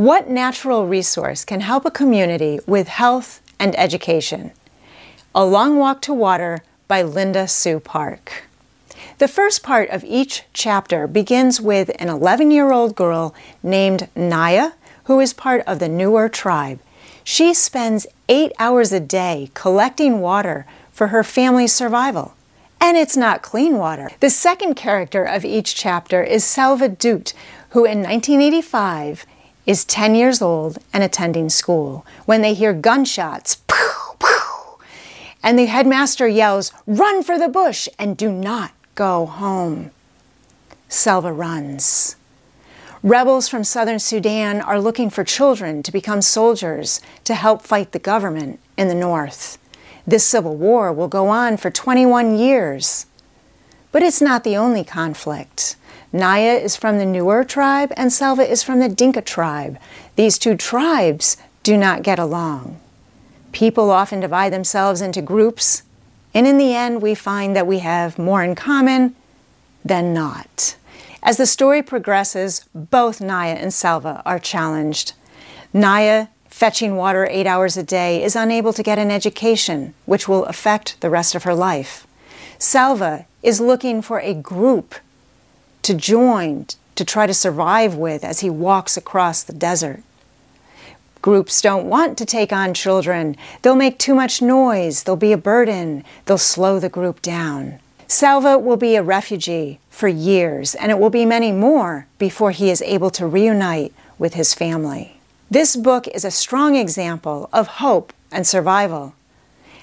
What natural resource can help a community with health and education? A Long Walk to Water by Linda Sue Park. The first part of each chapter begins with an 11 year old girl named Nya, who is part of the Nuer tribe. She spends eight hours a day collecting water for her family's survival. And it's not clean water. The second character of each chapter is Salva Dut, who in 1985 is 10 years old and attending school when they hear gunshots, pow, pow, and the headmaster yells, Run for the bush and do not go home. Salva runs. Rebels from southern Sudan are looking for children to become soldiers to help fight the government in the north. This civil war will go on for 21 years. But it's not the only conflict. Nya is from the Nuer tribe and Salva is from the Dinka tribe. These two tribes do not get along. People often divide themselves into groups, and in the end, we find that we have more in common than not. As the story progresses, both Nya and Salva are challenged. Nya, fetching water eight hours a day, is unable to get an education, which will affect the rest of her life. Salva is looking for a group to join, to try to survive with as he walks across the desert. Groups don't want to take on children. They'll make too much noise. They'll be a burden. They'll slow the group down. Salva will be a refugee for years, and it will be many more before he is able to reunite with his family. This book is a strong example of hope and survival,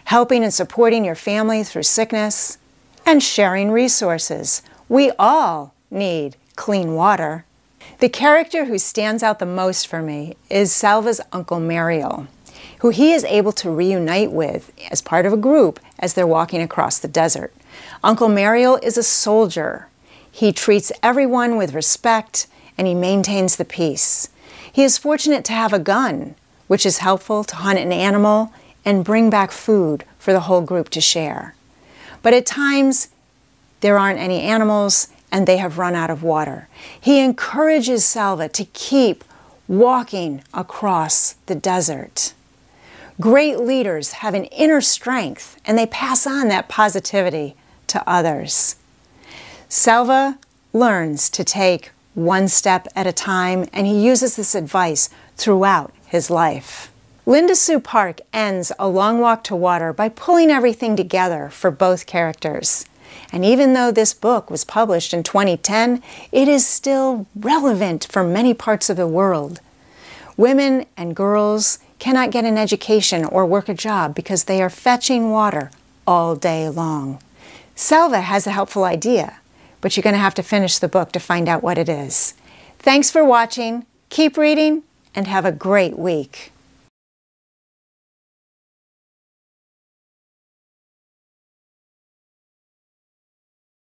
helping and supporting your family through sickness, and sharing resources. We all need clean water. The character who stands out the most for me is Salva's uncle Mariel, who he is able to reunite with as part of a group as they're walking across the desert. Uncle Mariel is a soldier. He treats everyone with respect and he maintains the peace. He is fortunate to have a gun, which is helpful to hunt an animal and bring back food for the whole group to share. But at times, there aren't any animals and they have run out of water. He encourages Salva to keep walking across the desert. Great leaders have an inner strength and they pass on that positivity to others. Salva learns to take one step at a time and he uses this advice throughout his life. Linda Sue Park ends A Long Walk to Water by pulling everything together for both characters. And even though this book was published in 2010, it is still relevant for many parts of the world. Women and girls cannot get an education or work a job because they are fetching water all day long. Salva has a helpful idea, but you're going to have to finish the book to find out what it is. Thanks for watching, keep reading, and have a great week.